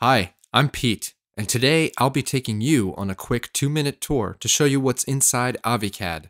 Hi, I'm Pete, and today I'll be taking you on a quick two minute tour to show you what's inside AviCAD.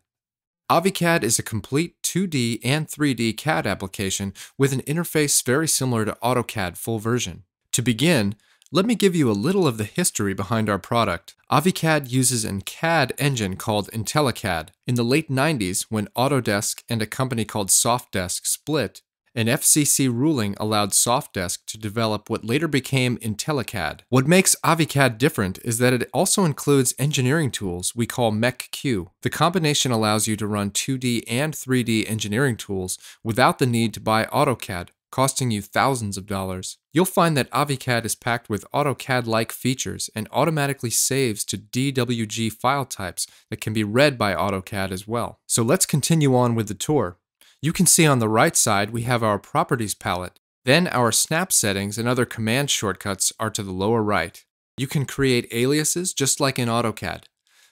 AviCAD is a complete 2D and 3D CAD application with an interface very similar to AutoCAD full version. To begin, let me give you a little of the history behind our product. AviCAD uses an CAD engine called IntelliCAD. In the late 90s, when Autodesk and a company called Softdesk split, an FCC ruling allowed Softdesk to develop what later became IntelliCAD. What makes AviCAD different is that it also includes engineering tools we call MechQ. The combination allows you to run 2D and 3D engineering tools without the need to buy AutoCAD costing you thousands of dollars. You'll find that AviCAD is packed with AutoCAD like features and automatically saves to DWG file types that can be read by AutoCAD as well. So let's continue on with the tour. You can see on the right side we have our Properties palette. Then our snap settings and other command shortcuts are to the lower right. You can create aliases just like in AutoCAD.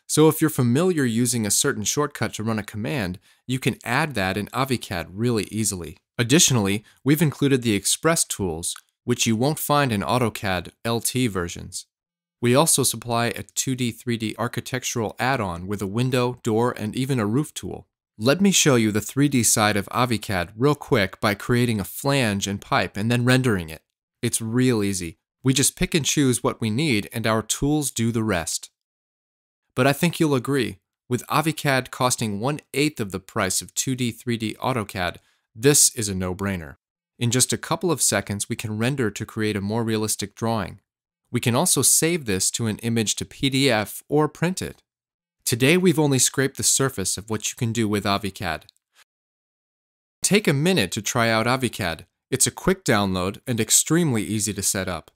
So if you're familiar using a certain shortcut to run a command, you can add that in AviCAD really easily. Additionally, we've included the Express tools, which you won't find in AutoCAD LT versions. We also supply a 2D 3D architectural add-on with a window, door, and even a roof tool. Let me show you the 3D side of AviCAD real quick by creating a flange and pipe and then rendering it. It's real easy. We just pick and choose what we need and our tools do the rest. But I think you'll agree, with AviCAD costing one eighth of the price of 2D 3D AutoCAD, this is a no-brainer. In just a couple of seconds, we can render to create a more realistic drawing. We can also save this to an image to PDF or print it. Today, we've only scraped the surface of what you can do with AviCAD. Take a minute to try out AviCAD. It's a quick download and extremely easy to set up.